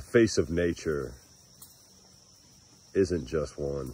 the face of nature isn't just one.